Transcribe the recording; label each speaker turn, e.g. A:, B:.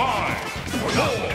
A: Five, four,